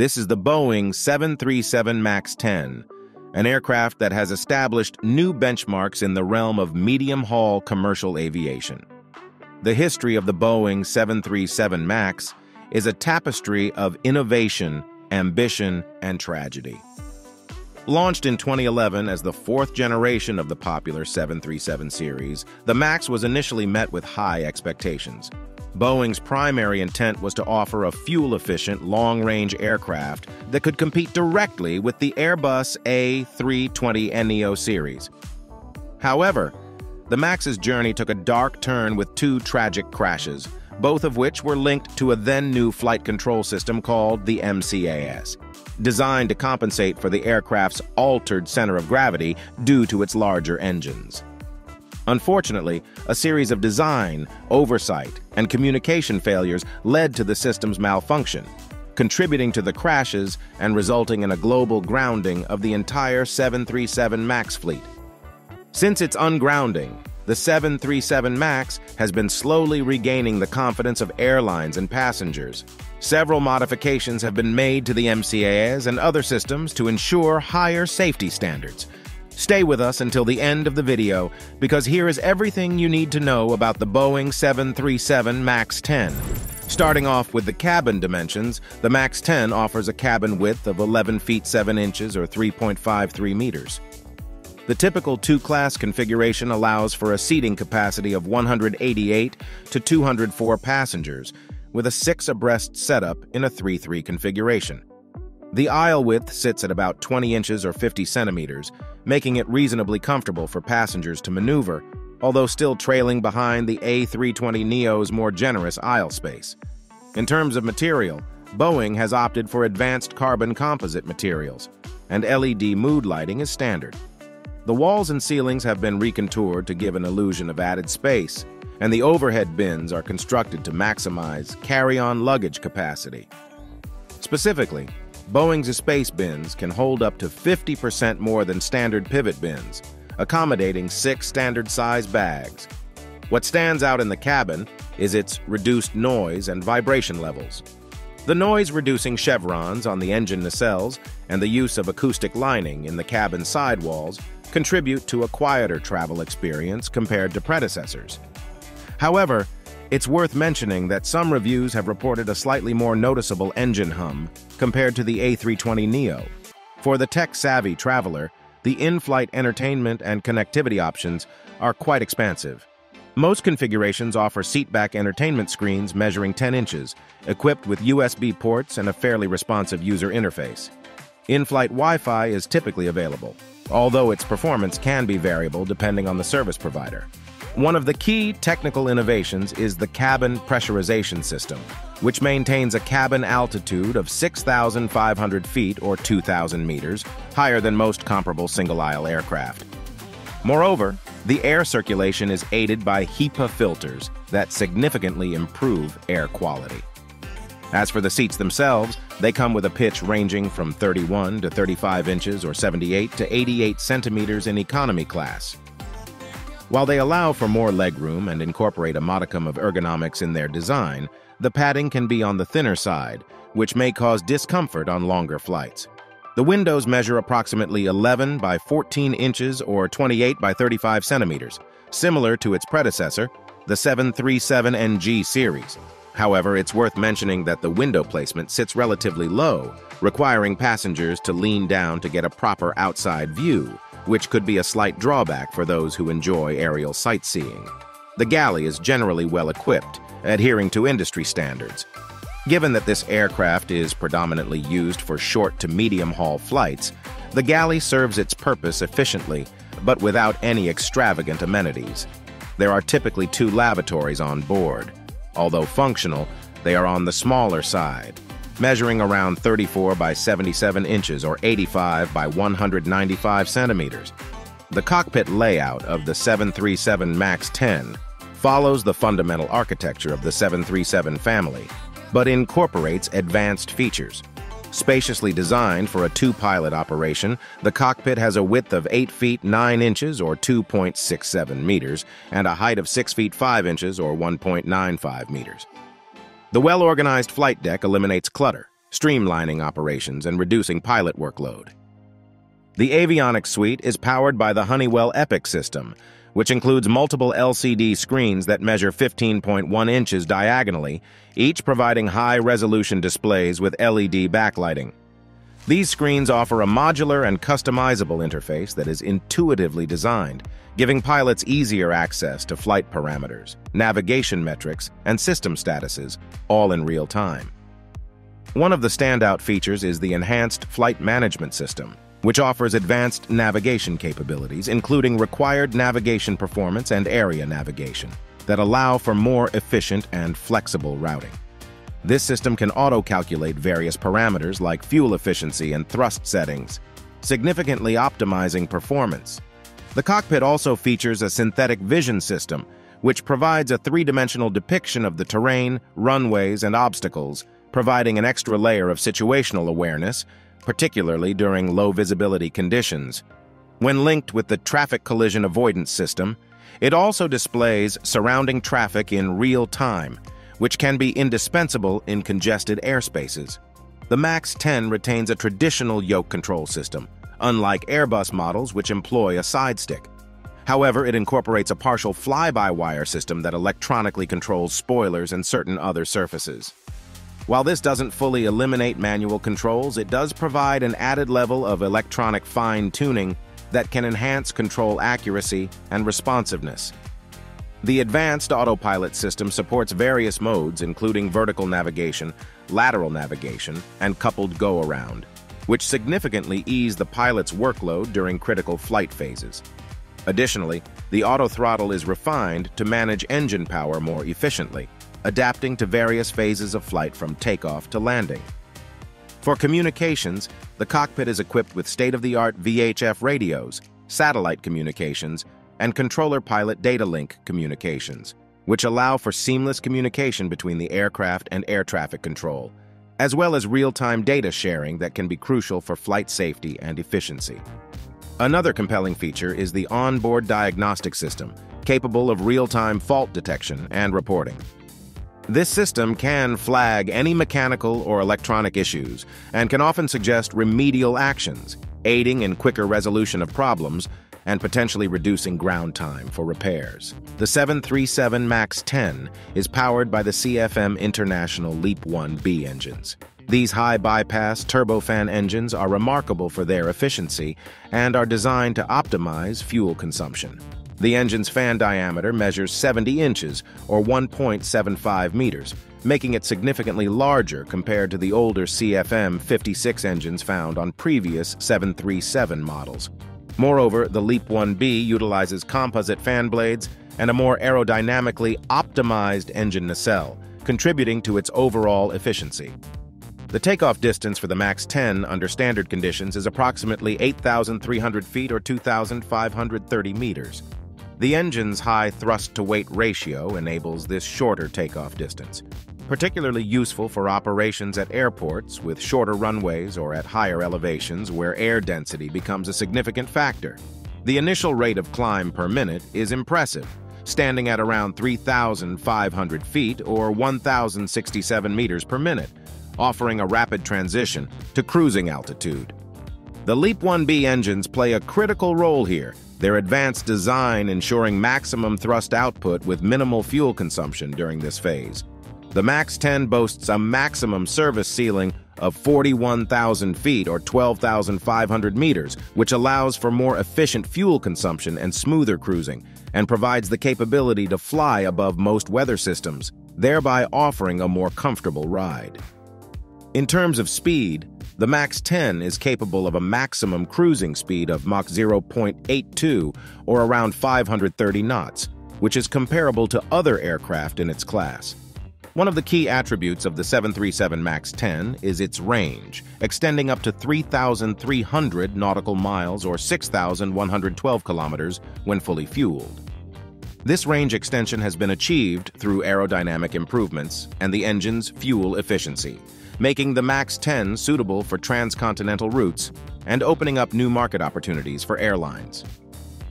This is the Boeing 737 MAX 10, an aircraft that has established new benchmarks in the realm of medium-haul commercial aviation. The history of the Boeing 737 MAX is a tapestry of innovation, ambition, and tragedy. Launched in 2011 as the fourth generation of the popular 737 series, the MAX was initially met with high expectations. Boeing's primary intent was to offer a fuel-efficient, long-range aircraft that could compete directly with the Airbus A320neo series. However, the MAX's journey took a dark turn with two tragic crashes, both of which were linked to a then-new flight control system called the MCAS, designed to compensate for the aircraft's altered center of gravity due to its larger engines. Unfortunately, a series of design, oversight, and communication failures led to the system's malfunction, contributing to the crashes and resulting in a global grounding of the entire 737 MAX fleet. Since its ungrounding, the 737 MAX has been slowly regaining the confidence of airlines and passengers. Several modifications have been made to the MCAS and other systems to ensure higher safety standards. Stay with us until the end of the video, because here is everything you need to know about the Boeing 737 MAX 10. Starting off with the cabin dimensions, the MAX 10 offers a cabin width of 11 feet 7 inches or 3.53 meters. The typical two-class configuration allows for a seating capacity of 188 to 204 passengers, with a six-abreast setup in a 3-3 configuration. The aisle width sits at about 20 inches or 50 centimeters, making it reasonably comfortable for passengers to maneuver, although still trailing behind the A320neo's more generous aisle space. In terms of material, Boeing has opted for advanced carbon composite materials, and LED mood lighting is standard. The walls and ceilings have been recontoured to give an illusion of added space, and the overhead bins are constructed to maximize carry-on luggage capacity. Specifically, Boeing's space bins can hold up to 50% more than standard pivot bins, accommodating six standard-size bags. What stands out in the cabin is its reduced noise and vibration levels. The noise-reducing chevrons on the engine nacelles and the use of acoustic lining in the cabin sidewalls contribute to a quieter travel experience compared to predecessors. However, it's worth mentioning that some reviews have reported a slightly more noticeable engine hum compared to the A320neo. For the tech-savvy traveler, the in-flight entertainment and connectivity options are quite expansive. Most configurations offer seatback entertainment screens measuring 10 inches, equipped with USB ports and a fairly responsive user interface. In-flight Wi-Fi is typically available, although its performance can be variable depending on the service provider. One of the key technical innovations is the cabin pressurization system, which maintains a cabin altitude of 6,500 feet or 2,000 meters, higher than most comparable single-aisle aircraft. Moreover, the air circulation is aided by HEPA filters that significantly improve air quality. As for the seats themselves, they come with a pitch ranging from 31 to 35 inches or 78 to 88 centimeters in economy class. While they allow for more legroom and incorporate a modicum of ergonomics in their design, the padding can be on the thinner side, which may cause discomfort on longer flights. The windows measure approximately 11 by 14 inches or 28 by 35 centimeters, similar to its predecessor, the 737NG series, However, it's worth mentioning that the window placement sits relatively low, requiring passengers to lean down to get a proper outside view, which could be a slight drawback for those who enjoy aerial sightseeing. The galley is generally well equipped, adhering to industry standards. Given that this aircraft is predominantly used for short to medium haul flights, the galley serves its purpose efficiently, but without any extravagant amenities. There are typically two lavatories on board, Although functional, they are on the smaller side, measuring around 34 by 77 inches or 85 by 195 centimeters. The cockpit layout of the 737 MAX 10 follows the fundamental architecture of the 737 family, but incorporates advanced features. Spaciously designed for a two-pilot operation, the cockpit has a width of 8 feet 9 inches or 2.67 meters and a height of 6 feet 5 inches or 1.95 meters. The well-organized flight deck eliminates clutter, streamlining operations and reducing pilot workload. The avionics suite is powered by the Honeywell EPIC system, which includes multiple LCD screens that measure 15.1 inches diagonally, each providing high-resolution displays with LED backlighting. These screens offer a modular and customizable interface that is intuitively designed, giving pilots easier access to flight parameters, navigation metrics, and system statuses, all in real time. One of the standout features is the Enhanced Flight Management System, which offers advanced navigation capabilities, including required navigation performance and area navigation, that allow for more efficient and flexible routing. This system can auto-calculate various parameters like fuel efficiency and thrust settings, significantly optimizing performance. The cockpit also features a synthetic vision system, which provides a three-dimensional depiction of the terrain, runways, and obstacles, providing an extra layer of situational awareness particularly during low visibility conditions. When linked with the traffic collision avoidance system, it also displays surrounding traffic in real time, which can be indispensable in congested airspaces. The MAX 10 retains a traditional yoke control system, unlike Airbus models which employ a side stick. However, it incorporates a partial fly-by-wire system that electronically controls spoilers and certain other surfaces. While this doesn't fully eliminate manual controls, it does provide an added level of electronic fine-tuning that can enhance control accuracy and responsiveness. The advanced autopilot system supports various modes, including vertical navigation, lateral navigation, and coupled go-around, which significantly ease the pilot's workload during critical flight phases. Additionally, the auto throttle is refined to manage engine power more efficiently, adapting to various phases of flight from takeoff to landing. For communications, the cockpit is equipped with state-of-the-art VHF radios, satellite communications, and controller-pilot data link communications, which allow for seamless communication between the aircraft and air traffic control, as well as real-time data sharing that can be crucial for flight safety and efficiency. Another compelling feature is the onboard diagnostic system, capable of real-time fault detection and reporting. This system can flag any mechanical or electronic issues and can often suggest remedial actions, aiding in quicker resolution of problems and potentially reducing ground time for repairs. The 737 MAX 10 is powered by the CFM International LEAP-1B engines. These high-bypass turbofan engines are remarkable for their efficiency and are designed to optimize fuel consumption. The engine's fan diameter measures 70 inches, or 1.75 meters, making it significantly larger compared to the older CFM 56 engines found on previous 737 models. Moreover, the LEAP-1B utilizes composite fan blades and a more aerodynamically optimized engine nacelle, contributing to its overall efficiency. The takeoff distance for the MAX 10 under standard conditions is approximately 8,300 feet or 2,530 meters. The engine's high thrust-to-weight ratio enables this shorter takeoff distance, particularly useful for operations at airports with shorter runways or at higher elevations where air density becomes a significant factor. The initial rate of climb per minute is impressive, standing at around 3,500 feet or 1,067 meters per minute, offering a rapid transition to cruising altitude. The LEAP-1B engines play a critical role here, their advanced design ensuring maximum thrust output with minimal fuel consumption during this phase. The MAX 10 boasts a maximum service ceiling of 41,000 feet or 12,500 meters, which allows for more efficient fuel consumption and smoother cruising, and provides the capability to fly above most weather systems, thereby offering a more comfortable ride. In terms of speed, the MAX 10 is capable of a maximum cruising speed of Mach 0.82 or around 530 knots, which is comparable to other aircraft in its class. One of the key attributes of the 737 MAX 10 is its range, extending up to 3,300 nautical miles or 6,112 kilometers when fully fueled. This range extension has been achieved through aerodynamic improvements and the engine's fuel efficiency, making the MAX 10 suitable for transcontinental routes and opening up new market opportunities for airlines.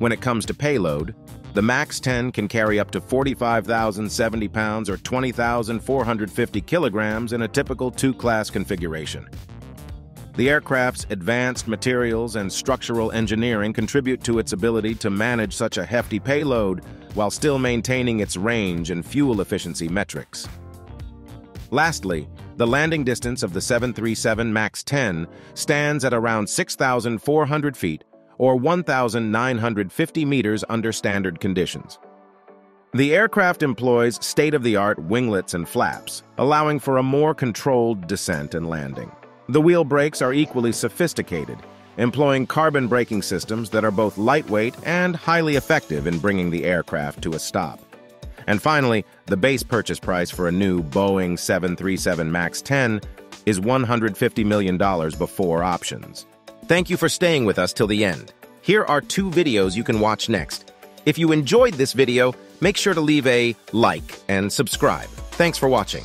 When it comes to payload, The MAX 10 can carry up to 45,070 pounds or 20,450 kilograms in a typical two-class configuration. The aircraft's advanced materials and structural engineering contribute to its ability to manage such a hefty payload while still maintaining its range and fuel efficiency metrics. Lastly, the landing distance of the 737 MAX 10 stands at around 6,400 feet or 1,950 meters under standard conditions. The aircraft employs state-of-the-art winglets and flaps, allowing for a more controlled descent and landing. The wheel brakes are equally sophisticated, employing carbon braking systems that are both lightweight and highly effective in bringing the aircraft to a stop. And finally, the base purchase price for a new Boeing 737 MAX 10 is $150 million before options. Thank you for staying with us till the end. Here are two videos you can watch next. If you enjoyed this video, make sure to leave a like and subscribe. Thanks for watching.